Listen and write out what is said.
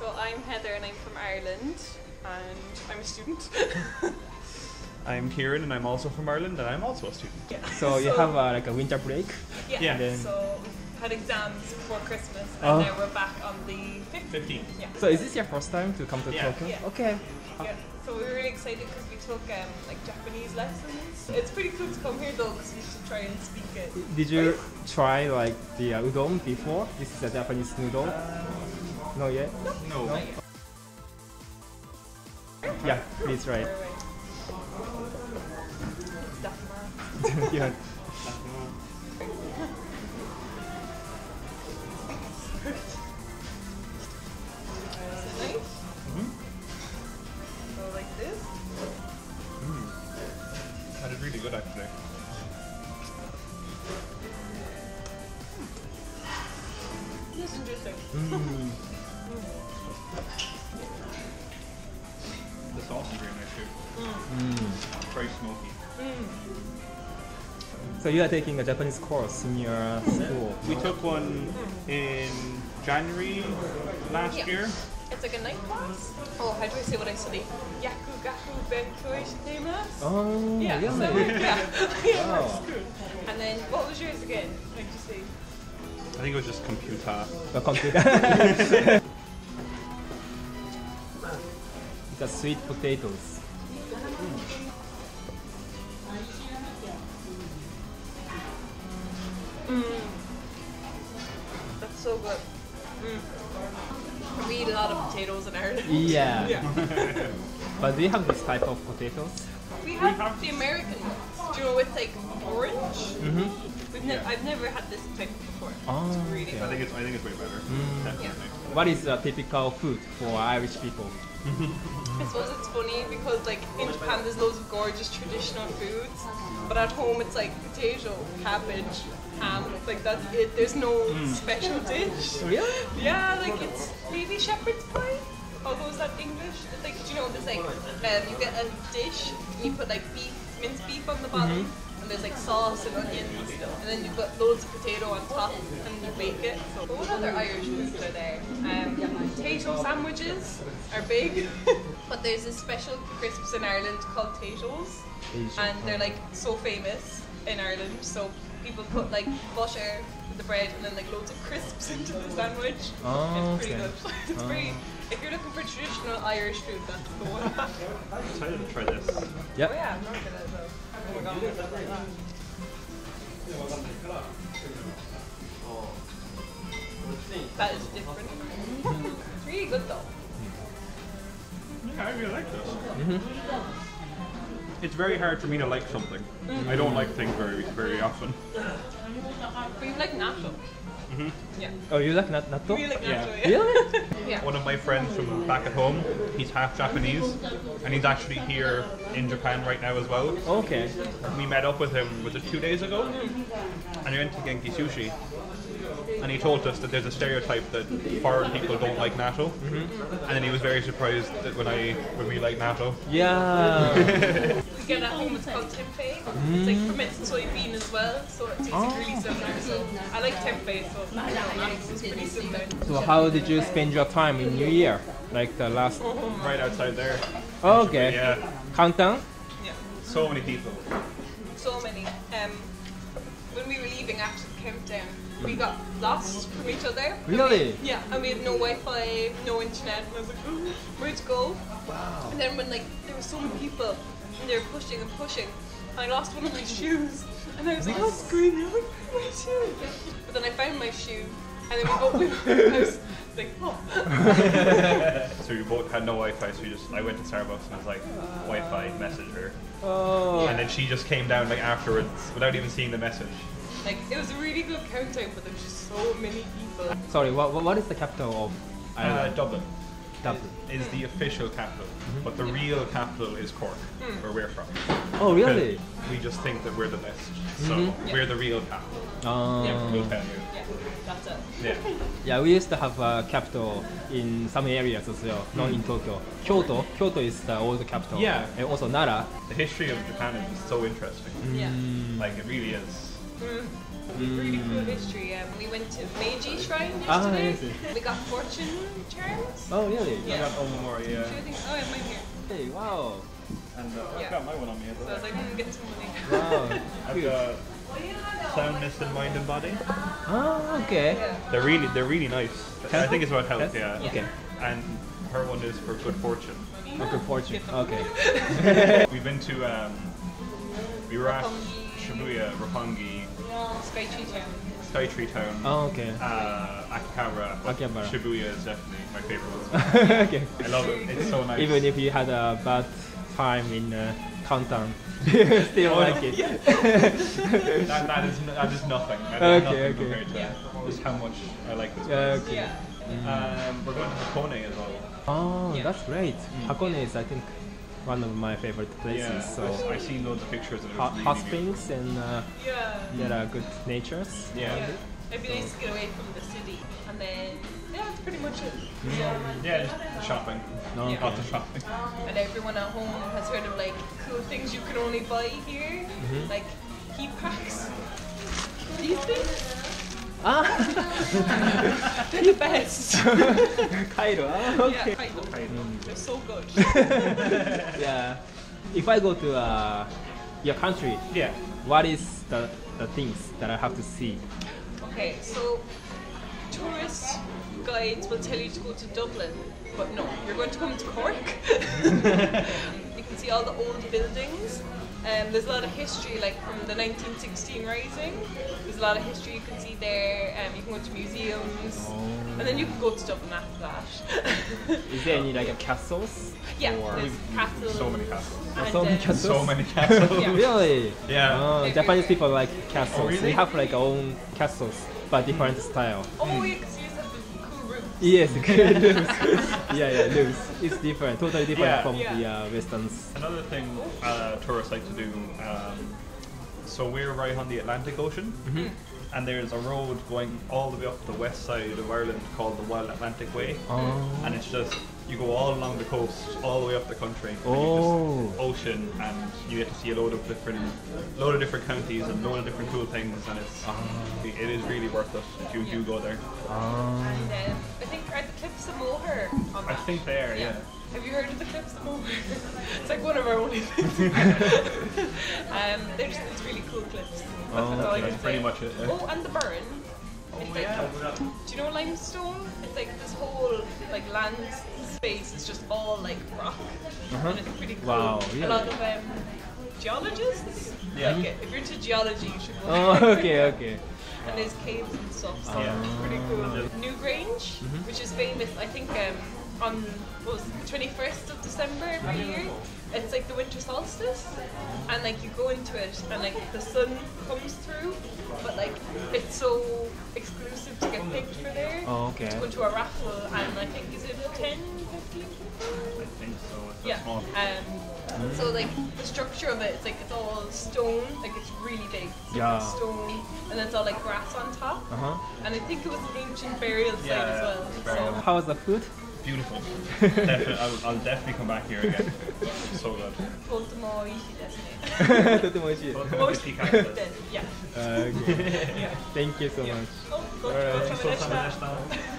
So I'm Heather and I'm from Ireland and I'm a student. I'm Kieran and I'm also from Ireland and I'm also a student. yeah. So you have uh, like a winter break. yeah. Yeah. Then- So we had exams before Christmas and Oh. now we're back on the 5th. 15. Yeah. So is this your first time to come to Yeah. Tokyo? Yeah. Okay. yeah. So we were really excited because we took um, like Japanese lessons. It's pretty cool to come here though because we should try and speak it. Did you try like the uh, udon before? This is a Japanese noodle. No yet. No. Yet. Yeah, please try it. Far away. Dakma. yeah. Too. Mm. Very smoky. So you are taking a Japanese course in your school. We took one in January last Yeah. year. It's like a night class. Oh, how do I say what I study? Yaku gaku benkoi shitemasu. Oh, Yeah, really? so, yeah. yeah, Wow. good. And then, what was yours again? How'd you say? I think it was just computer. The computer. the sweet potatoes. That's so good. Mm. We eat a lot of potatoes in Ireland. Yeah. Yeah. But do you have this type of potatoes? We have the American ones. Do you know with like orange? Mm-hmm. We've ne- Yeah. I've never had this type before. Oh, it's really okay. I think it's I think it's way better. Mm. Definitely. What is the typical food for Irish people? I suppose it's funny because like in Japan there's loads of gorgeous traditional foods, but at home it's like potato, cabbage, ham. Like that's it. There's no special dish. Really? Yeah, like it's maybe shepherd's pie. Although is that English? It's like do you know there's like um, you get a dish and you put like beef, minced beef on the bottom. And there's like sauce and onions, and then you've got loads of potato on top, and you bake it. So, but what other Irish foods are there? Um, potato sandwiches are big, but there's this special crisps in Ireland called Taytos, and they're like so famous in Ireland. So people put like butter the bread and then like loads of crisps into the sandwich. Oh, it's pretty okay. good. it's pretty. If you're looking for traditional Irish food, that's the one. I'm excited to try this. Oh Yep. yeah, I'm not gonna though. Oh my god. That is different. it's really good though. Yeah, I really like this. Mm-hmm. It's very hard for me to like something. I don't like things very very often. But you like natto. Mm-hmm. Yeah. Oh, you like nat natto? You like Yeah. natto, yeah. Really? yeah. One of my friends from back at home, he's half Japanese, and he's actually here in Japan right now as well. Okay. We met up with him, was it two days ago? And we went to Genki Sushi. And he told us that there's a stereotype that foreign people don't like natto. Mm-hmm. And then he was very surprised that when I when we like natto. Yeah. We get at home, it's called tempeh. It's like fermented soybean as well, so it tastes Oh. really similar. So I like tempeh, so natto is pretty similar. so how did you spend your time in New Year? Like the last? Right outside there. Okay. Yeah. Countdown? Yeah. So many people. so many. Um, when we were leaving after the countdown, we got lost from each other. And we- Really? yeah, and we had no Wi-Fi, no internet, and I was like, "Oh, where to go? Wow. And then when like there were so many people, and they were pushing and pushing, and I lost one of my shoes, and I was like, oh, screaming, I'm like, "Where's my shoe? But then I found my shoe, and then we both, we, I was like, oh. So we both had no Wi-Fi, so we just I went to Starbucks and I was like, Wi-Fi, message her, Oh. and then she just came down like afterwards without even seeing the message. Like it was a really good countdown, but there was just so many people. Sorry. What what is the capital of Uh, Dublin Dublin. is the official capital, mm-hmm. but the real capital is Cork, hmm. where we're from. Oh really? We just think that we're the best, so mm-hmm. Yeah. we're the real capital. Um, We'll tell you. Yeah, that's it. Yeah. Yeah, we used to have a capital in some areas as well, not in hmm. Tokyo. Kyoto, Kyoto is the old capital. Yeah. And also Nara. The history of Japan is so interesting. Mm. Yeah. Like it really is. Really cool history. Um, we went to Meiji Shrine Ah, yesterday. yes, yes. We got fortune charms. Oh, really? Yeah. I got Omamori, Do you yeah. think? Oh, I have mine here. Hey, wow. And uh, Yeah. I've got my one on me as So I was well. like, mm, get some money. Wow. I've Good. got soundness in mind and body. Ah, okay. Yeah. They're really, they're really nice. I think it's about health, Health? yeah. Okay. And her one is for good fortune. Oh, good fortune. Okay. We've been to, um, we were at Shibuya, Roppongi, Skytree Town. Skytree Town, oh, okay. uh, Akihabara. Akihabara. Shibuya is definitely my favorite one. okay. I love it. It's so nice. Even if you had a bad time in uh, countdown, still Oh, like it. that, that is that is nothing. That is Okay, nothing okay. compared to just how much I like this. Yeah, place. okay. Yeah. Um, we're going to Hakone as well. Oh, Yeah. that's great. Hakone is, I think, one of my favorite places. Yeah, So I, I seen loads of pictures of hot, hot really springs and uh, Yeah. there are good natures. Yeah. Yeah. It'd be nice to get away from the city. And then, yeah, that's pretty much it. good. Yeah, just shopping. Okay. Lots of shopping. And everyone at home has heard of like cool things you can only buy here, Mm-hmm. like heat packs. These things, Ah, they're the best. Kairo. Ah, Yeah, okay. kind of. They're so good. Yeah. If I go to uh, your country, Yeah. what is the, the things that I have to see? Okay, so tourist guides will tell you to go to Dublin, but no, you're going to come to Cork. you can see all the old buildings. Um, there's a lot of history, like from the 1916 Rising. There's a lot of history you can see there. Um, you can go to museums, and then you can go to Dublin after that. Is there any like a castles? yeah, Or- there's castles. So many castles. and, So many um, castles? So many castles. Yeah. really? Yeah. Oh, Japanese people like castles. Oh, really? They have like own castles, but different style. Oh, Yes, good looks. yeah, yeah, looks. It's different, totally different Yeah. from Yeah. the uh, westerns. Another thing uh, tourists like to do. Um, so we're right on the Atlantic Ocean, Mm-hmm. and there's a road going all the way up the west side of Ireland called the Wild Atlantic Way, Oh. and it's just you go all along the coast, all the way up the country. and you Oh. just ocean, and you get to see a load of different, load of different counties and load of different cool things, and it's Ah. it is really worth it if you do go there. Ah. And um, I think are the Cliffs of Moher on I think they are, yeah. Have you heard of the Cliffs of Moher? it's like one of our only things. um, they're just these really cool cliffs. That's, Oh, that's all I okay. That's pretty say. much it. yeah. Oh, and the Burren. It's like, do you know limestone? It's like this whole like land space is just all like rock, Uh-huh. and it's pretty cool. Wow, A lot of um, geologists. Yeah. Like it. If you're into geology, you should go. Oh, okay, okay. and there's caves and stuff. So Yeah. it's pretty cool. Mhm. Newgrange, which is famous, I think, um, on what was it, the 21st of December every year. It's like the winter solstice, and like you go into it, and like the sun comes through, but like it's so exclusive to get picked for there. Oh, okay. To go to a raffle, and I think is it 10, 15 people? I think so. It's Yeah. small. Um, so like the structure of it, it's like it's all stone, like it's really big. It's Yeah. like stone, and it's all like grass on top. Uh huh. And I think it was an ancient burial site Yeah, as well. burial. So How's the food? Beautiful. definitely, I'll, I'll definitely come back here again. It's so good. とっても美味しいですね。とても美味しい。美味しい感じです Yeah. Okay. Thank you so much. おごちそうさまでした。した。